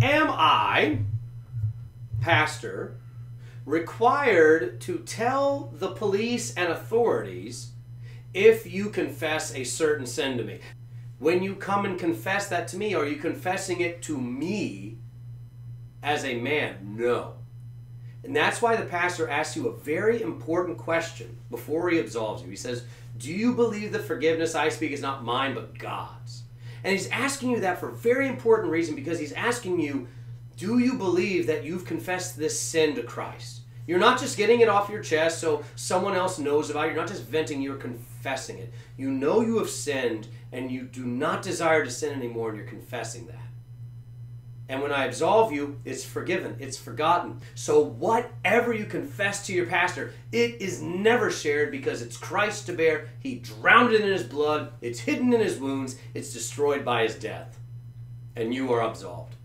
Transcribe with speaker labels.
Speaker 1: Am I, pastor, required to tell the police and authorities if you confess a certain sin to me? When you come and confess that to me, are you confessing it to me as a man? No. And that's why the pastor asks you a very important question before he absolves you. He says, Do you believe the forgiveness I speak is not mine but God's? And he's asking you that for a very important reason because he's asking you, Do you believe that you've confessed this sin to Christ? You're not just getting it off your chest so someone else knows about it. You're not just venting, you're confessing it. You know you have sinned and you do not desire to sin anymore, and you're confessing that. And when I absolve you, it's forgiven, it's forgotten. So, whatever you confess to your pastor, it is never shared because it's Christ to bear. He drowned it in his blood, it's hidden in his wounds, it's destroyed by his death. And you are absolved.